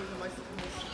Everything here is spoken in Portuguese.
Wow.